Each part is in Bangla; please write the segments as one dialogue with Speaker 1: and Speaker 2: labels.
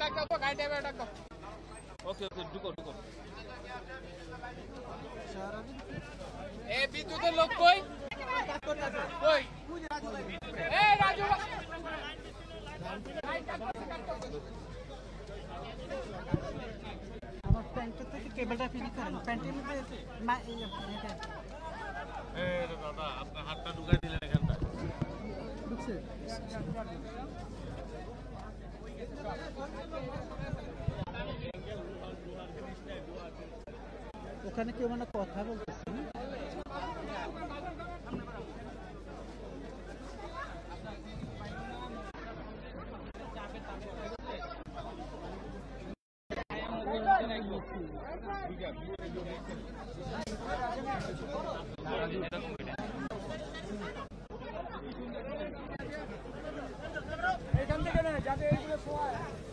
Speaker 1: ডাক দাও গাড়ি ড্রাইভার ডাক দাও
Speaker 2: ওকে ওকে ঢুকো ঢুকো
Speaker 1: এ বিদ্যুতের লোক কই কই এ রাজু
Speaker 2: দাদা আপনার হাতটা ঢুকাই দিলেন এখানটা
Speaker 3: ওখানে কেউ মানে কথা বলতেছে না?
Speaker 1: ए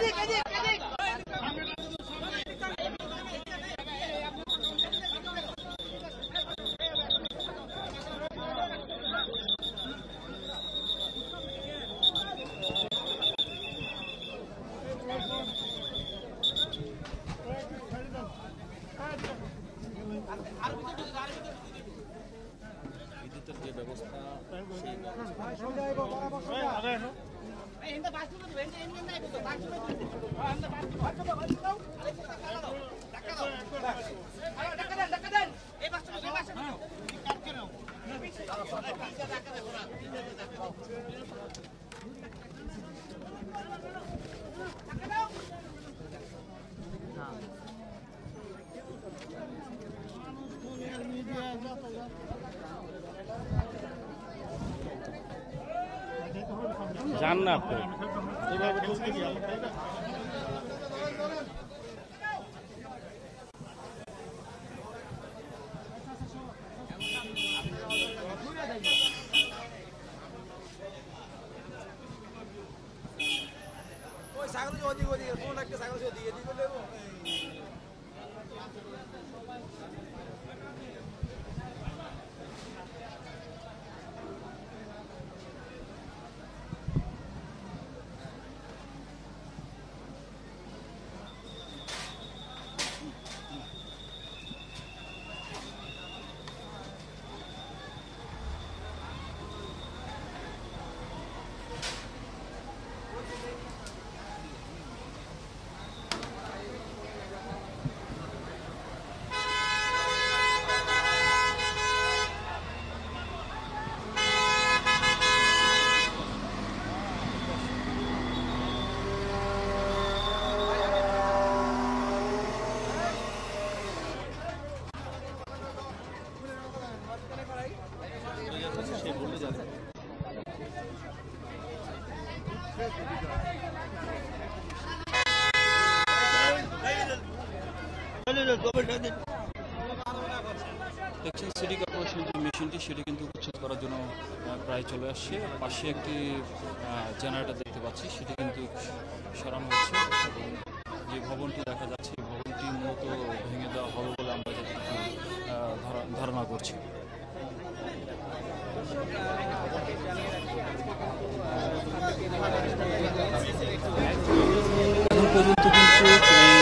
Speaker 2: বিদ্যুতের যান না আপনি সে বললে যাবে দেখছেন সিটি কর্পোরেশন যে মেশিনটি সেটি কিন্তু উচ্ছেদ করার জন্য আহ, প্রায় চলে আসছে। পাশে একটি জেনারেটর দেখতে পাচ্ছি, সেটি কিন্তু সরানো হচ্ছে এবং যে ভবনটি দেখা যাচ্ছে, ভবনটি মূলত ভেঙে দেওয়া হবে বলে আমরা ধারণা করছি। পর্যন্ত কিন্তু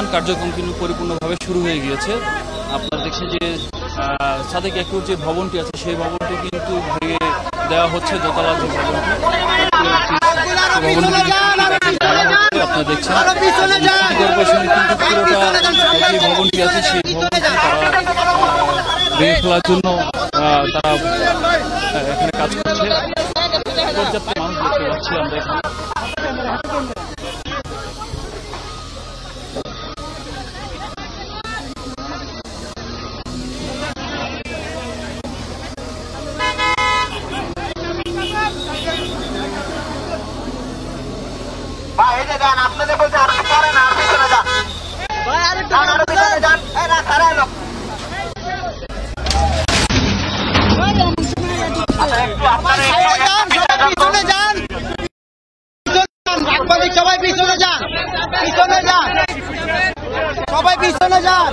Speaker 2: অভিযান কার্যক্রম কিন্তু পরিপূর্ণভাবে শুরু হয়ে গিয়েছে আপনারা দেখছেন যে সাদেক একুর যে ভবনটি আছে সেই ভবনটি কিন্তু ভেঙে দেওয়া হচ্ছে দোতলা যে ভবনটি দেখছেন যে ভবনটি আছে সেই ভবনটি তারা জন্য এখানে কাজ করছে আমরা এখানে
Speaker 4: ভাই যান আপনাদের বলতে আর পরে না আর পিছনে যান। যান পিছনে যান। তারা পিছনে যান।
Speaker 3: সবাই পিছনে যান।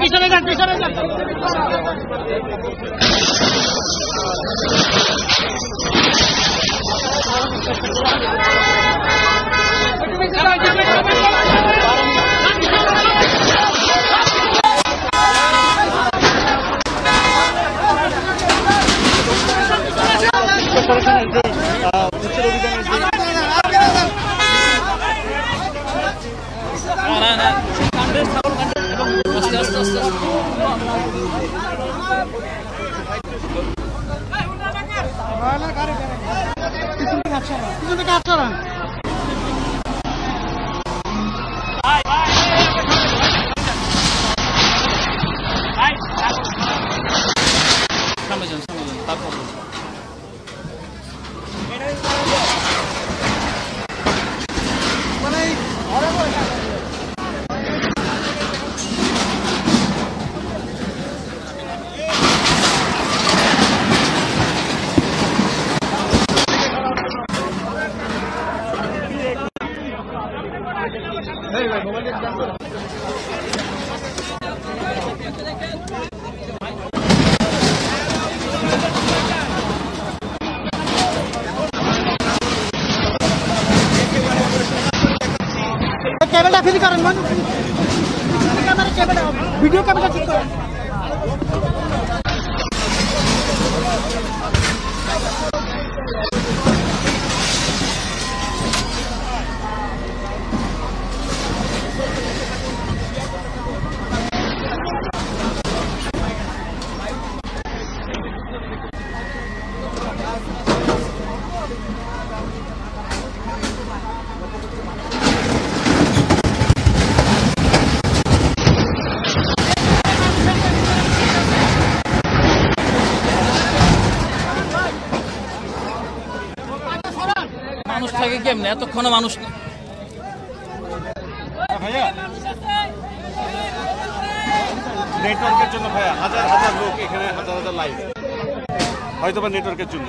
Speaker 3: পিছনে যান পিছনে যান ভাই পিছনে যান
Speaker 2: না না আস্তে আস্তে আস্তে
Speaker 3: পিছন থেকে হাত
Speaker 2: সরান সামনে যান
Speaker 3: সামনে
Speaker 2: যান তারপর কেমনে এতক্ষণে মানুষ নেই।
Speaker 4: নেটওয়ার্কের জন্য ভাইয়া হাজার হাজার লোক এখানে হাজার হাজার লাইভ হয়তো বা নেটওয়ার্কের জন্য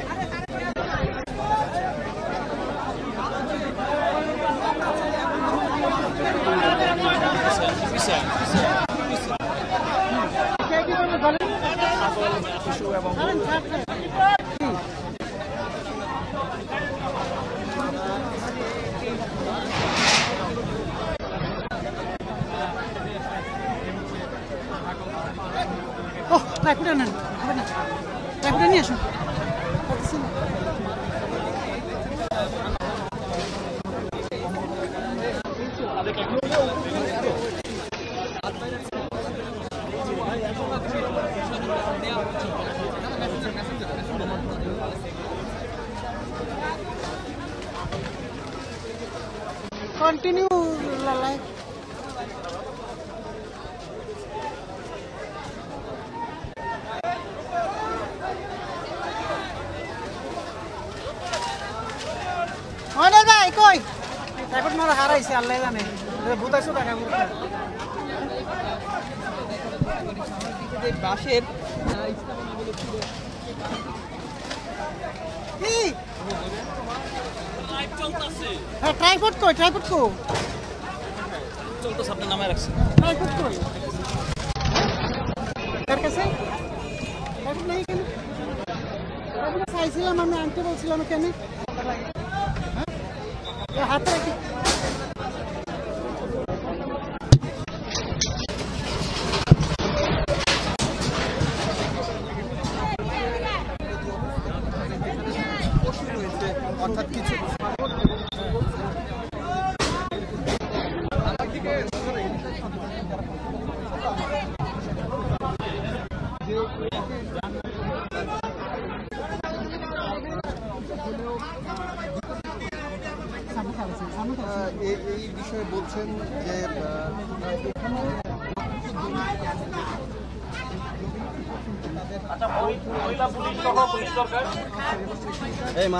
Speaker 3: ও ট্রাইপুটা নেন হবে না ট্রাইপুটা নিয়ে আসুন কন্টিনিউ continue কই ট্রাইপড কো
Speaker 2: চলতো আপনার নামায় রাখছে
Speaker 3: ট্রাইপড কই? কার কাছে? ট্রাইপড নাই কেন? ট্রাইপড চাইছিলাম আমি আনতে বলছিলাম কেন? হ্যাঁ? হাতে রাখি।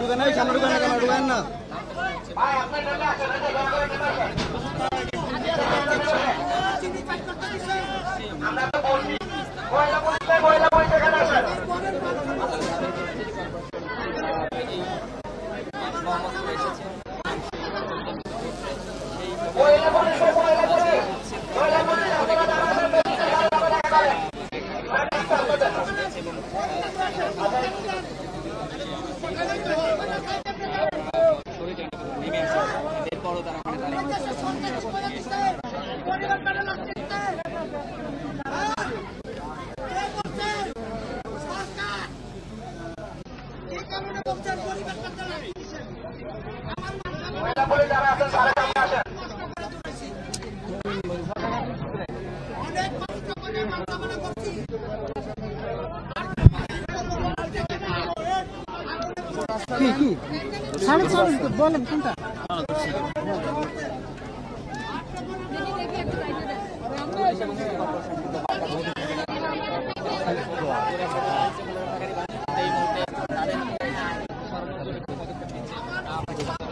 Speaker 5: ঢুকেন এই সামনে ঢুকেন না
Speaker 4: বলেন কোনটা এই মুহূর্তে তাদের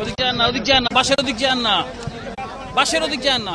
Speaker 2: ওদিক যান না ওদিক যান না বাসের ওদিক যান না বাসের ওদিক যান না।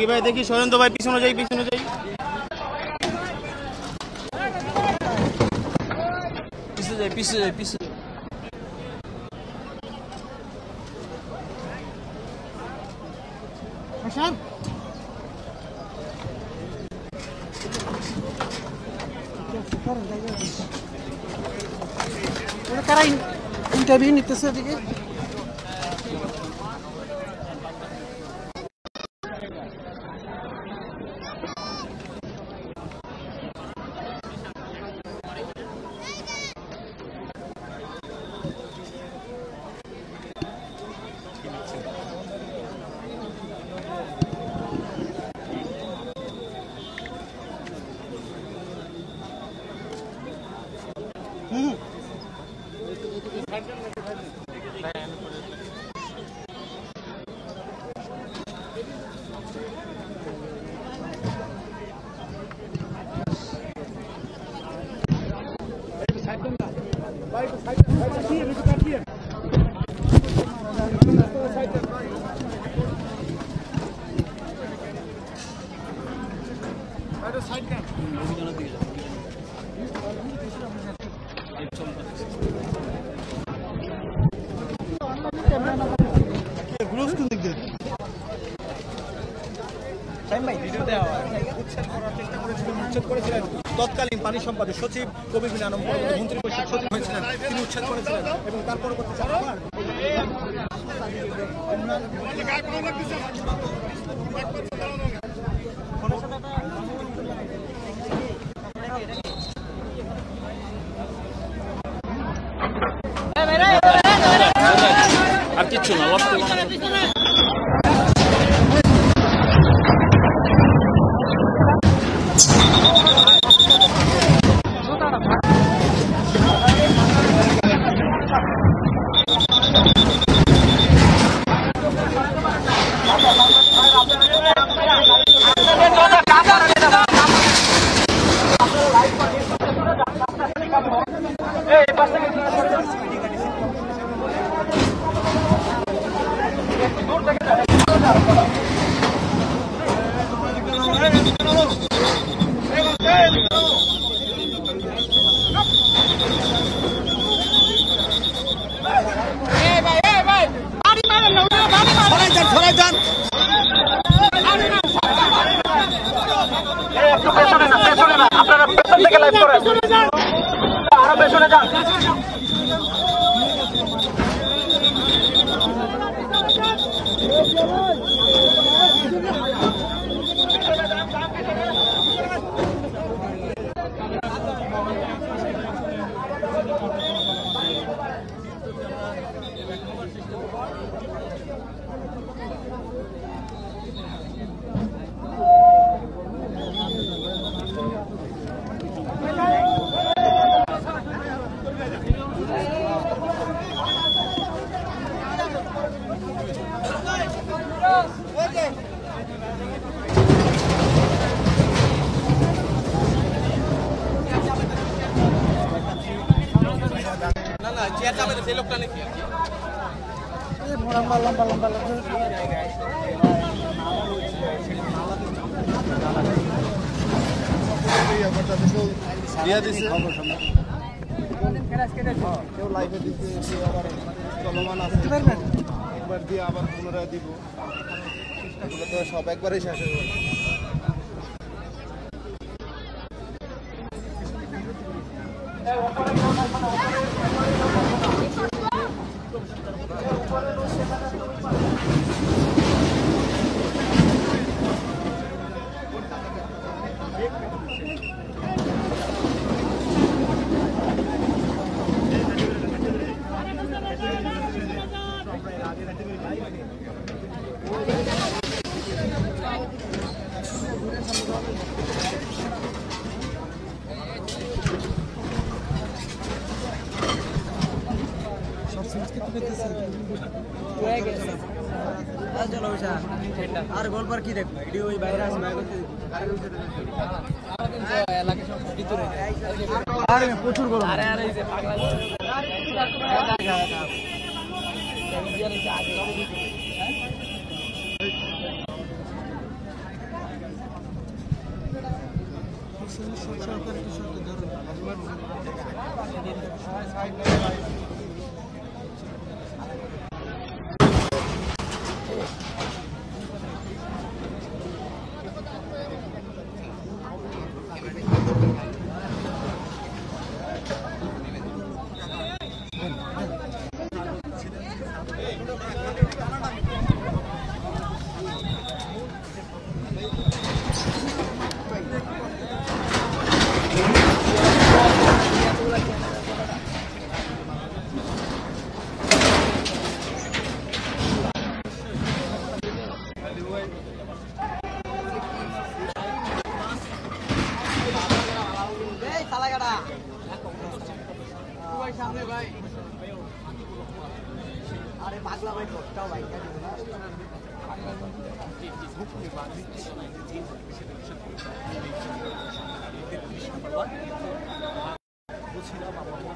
Speaker 6: ভাই দেখি সরেন্দ্র ভাই পিছনে যাই পিছনে যাই।
Speaker 2: পিছে যাই পিছে যাই পিছে যাই।
Speaker 5: কারা ইন্টারভিউ নিতেছে এদিকে? উচ্ছেদ করেছিলেন। তৎকালীন পানি সম্পাদক সচিব কবির বিন মন্ত্রী পরিষদ সচিব হয়েছিলেন, তিনি উচ্ছেদ করেছিলেন এবং তার পরবর্তী আবার
Speaker 3: আর কিছু না
Speaker 4: পরে শেষ হয়ে
Speaker 5: সহকারে ছিলাম আমার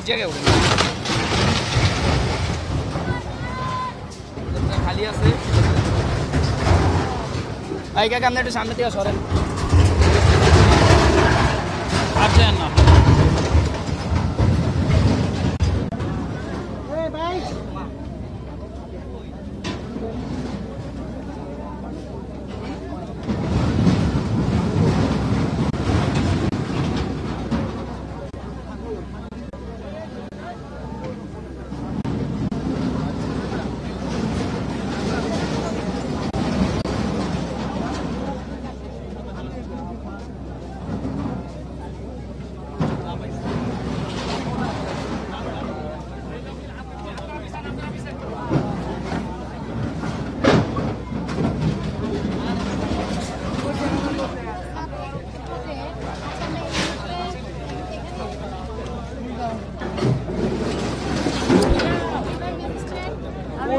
Speaker 5: এই
Speaker 1: জায়গায় উঠে খালি আছে। ভাই কাকা আপনি একটু সামনে থেকে সরেন
Speaker 2: আর যান না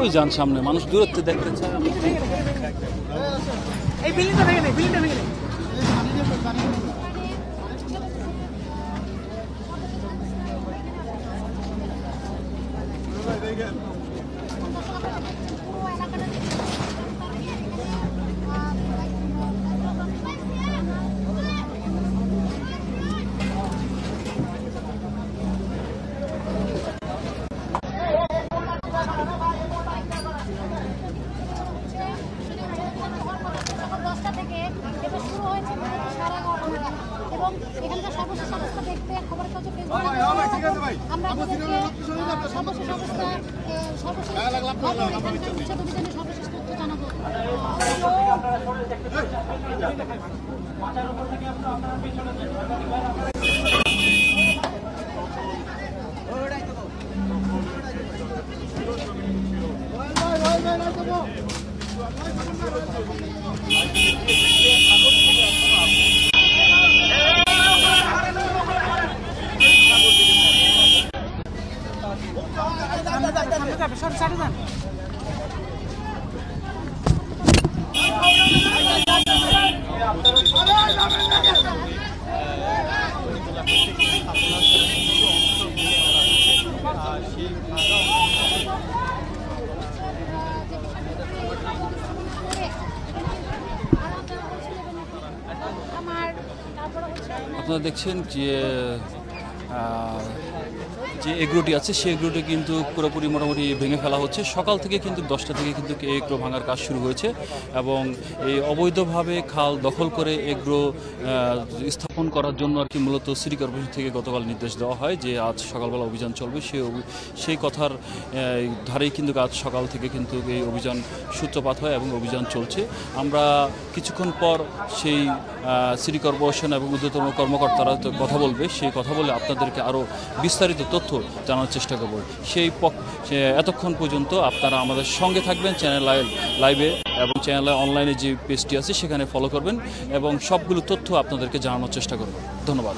Speaker 2: ওই যান সামনে? মানুষ দূরত্বে দেখতে চায়।
Speaker 1: এই বিল্ডিংটা ভেঙে নেই বিল্ডিংটা ভেঙে নেই
Speaker 7: দশটা থেকে এটা শুরু হয়েছে সাড়ে এগারোটা নাগাদ এবং এখানকার সর্বশেষ অবস্থা দেখতে খবরের কাছে ফেসবুকে আমরা আপনাদেরকে আহ, সর্বশেষ অবস্থা আহ, সর্বশেষ উচ্ছেদ অভিযানের সর্বশেষ তথ্য জানাব আমার হচ্ছে
Speaker 2: আপনারা দেখছেন যে যে এগ্রোটি আছে সেই এগ্রোটি কিন্তু পুরোপুরি মোটামুটি ভেঙে ফেলা হচ্ছে। সকাল থেকে কিন্তু দশটা থেকে কিন্তু এগ্রো ভাঙার কাজ শুরু হয়েছে এবং এই অবৈধভাবে খাল দখল করে এগ্রো স্থাপন করার জন্য আর কি মূলত সিটি কর্পোরেশন থেকে গতকাল নির্দেশ দেওয়া হয় যে আজ সকালবেলা অভিযান চলবে। সেই সেই কথার ধারেই কিন্তু আজ সকাল থেকে কিন্তু এই অভিযান সূত্রপাত হয় এবং অভিযান চলছে। আমরা কিছুক্ষণ পর সেই সিটি কর্পোরেশন এবং ঊর্ধ্বতন কর্মকর্তারা কথা বলবে। সেই কথা বলে আপনাদেরকে আরও বিস্তারিত তথ্য জানার চেষ্টা করব। সেই এতক্ষণ পর্যন্ত আপনারা আমাদের সঙ্গে থাকবেন চ্যানেল লাইভে এবং চ্যানেলে অনলাইনে যে পেজটি আছে সেখানে ফলো করবেন এবং সবগুলো তথ্য আপনাদেরকে জানানোর চেষ্টা করব। ধন্যবাদ।